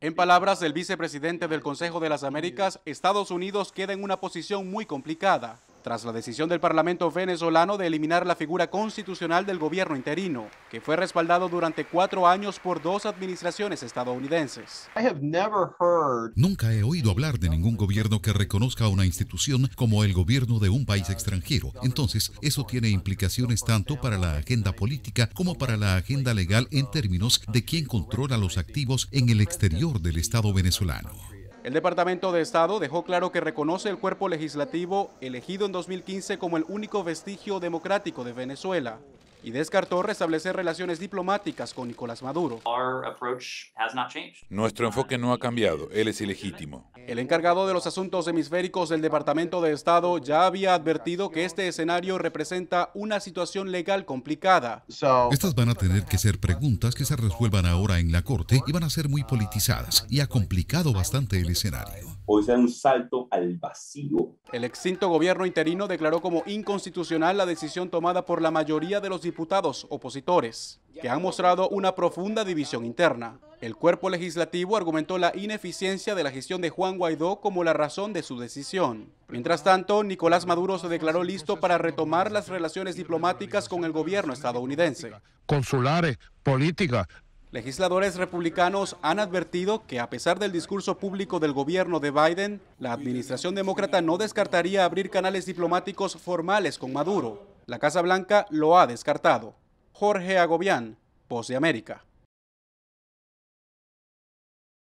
En palabras del vicepresidente del Consejo de las Américas, Estados Unidos queda en una posición muy complicada tras la decisión del Parlamento venezolano de eliminar la figura constitucional del gobierno interino, que fue respaldado durante cuatro años por dos administraciones estadounidenses. Nunca he oído hablar de ningún gobierno que reconozca una institución como el gobierno de un país extranjero. Entonces, eso tiene implicaciones tanto para la agenda política como para la agenda legal en términos de quién controla los activos en el exterior del Estado venezolano. El Departamento de Estado dejó claro que reconoce el cuerpo legislativo elegido en 2015 como el único vestigio democrático de Venezuela y descartó restablecer relaciones diplomáticas con Nicolás Maduro. Nuestro enfoque no ha cambiado, él es ilegítimo. El encargado de los asuntos hemisféricos del Departamento de Estado ya había advertido que este escenario representa una situación legal complicada. Estas van a tener que ser preguntas que se resuelvan ahora en la Corte y van a ser muy politizadas y ha complicado bastante el escenario. Hoy un salto al vacío. El extinto gobierno interino declaró como inconstitucional la decisión tomada por la mayoría de los diputados opositores, que han mostrado una profunda división interna. El cuerpo legislativo argumentó la ineficiencia de la gestión de Juan Guaidó como la razón de su decisión. Mientras tanto, Nicolás Maduro se declaró listo para retomar las relaciones diplomáticas con el gobierno estadounidense. Consulares, políticas, Legisladores republicanos han advertido que a pesar del discurso público del gobierno de Biden, la administración demócrata no descartaría abrir canales diplomáticos formales con Maduro. La Casa Blanca lo ha descartado. Jorge Agobián, Voz de América.